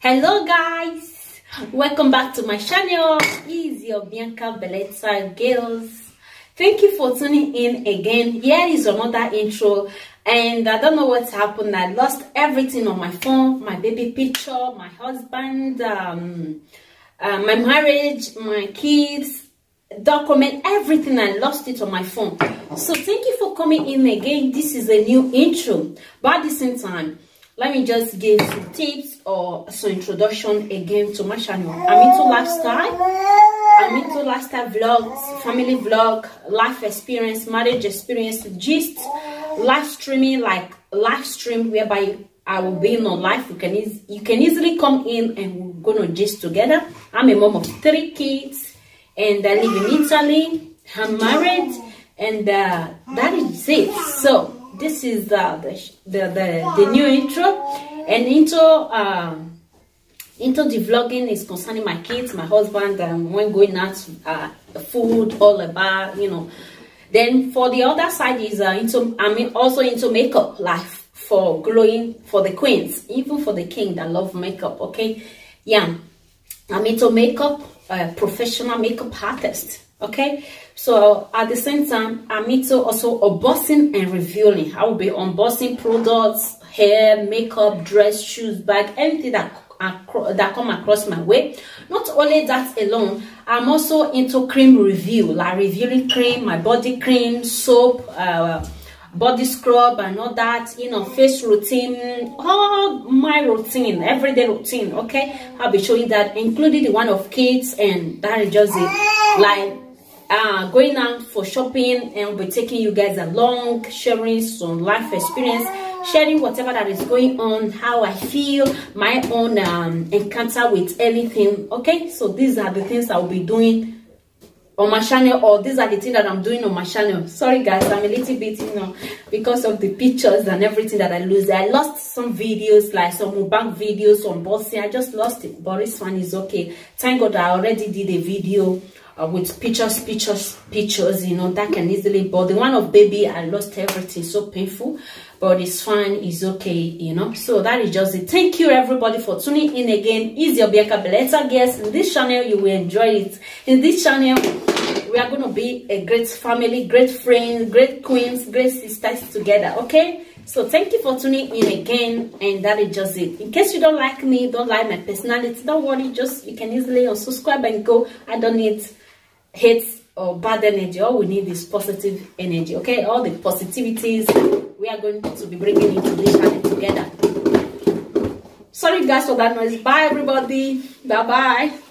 hello guys. Welcome back to my channel. Is your bianca Bellezza girls. Thank you for tuning in again. Here is another intro. And i don't know what's happened. I lost everything on my phone my baby picture my husband um uh, my marriage my kids document everything. I lost it on my phone. So thank you for coming in again. This is a new intro. But at the same time let me just give some tips or some introduction again to my channel. I'm into lifestyle. I'm into lifestyle vlogs family vlog life experience marriage experience gist live streaming like live stream whereby i will be in on live you can you can easily come in and we're gonna gist together. I'm a mom of three kids and i live in italy. I'm married and uh, that is it. So this is uh, the, the, the the new intro. And into um into the vlogging is concerning my kids my husband um, when going out uh food all about you know. Then for the other side is uh, into i mean also into makeup life for glowing for the queens even for the king that love makeup okay? Yeah. I'm into makeup uh, professional makeup artist okay? So at the same time i'm into also unboxing and reviewing i will be unboxing products hair makeup dress shoes bag anything that that come across my way. Not only that alone i'm also into cream review like reviewing cream my body cream soap uh, body scrub and all that you know face routine all my routine everyday routine okay? I'll be showing that including the one of kids and that is just it like uh, going out for shopping and we'll be taking you guys along, sharing some life experience, sharing whatever that is going on, how I feel, my own um, encounter with anything. Okay, so these are the things I'll be doing on my channel or these are the things that I'm doing on my channel. Sorry guys, I'm a little bit, you know, because of the pictures and everything that I lose. I lost some videos, like some mukbang videos on bossing. I just lost it, but this one is okay. Thank God I already did a video uh, with pictures, pictures, pictures, you know, that can easily, but the one of baby, I lost everything, so painful, but it's fine, it's okay, you know, so that is just it. Thank you everybody for tuning in again. Is your Bianca Bellezza Guess. In this channel, you will enjoy it. In this channel, we are going to be a great family, great friends, great queens, great sisters together, okay? So thank you for tuning in again, and that is just it. In case you don't like me, don't like my personality, don't worry, just you can easily unsubscribe and go. I don't need hate or bad energy all we need is positive energy okay? All the positivities we are going to be bringing into this channel together. Sorry guys for that noise. Bye everybody. Bye bye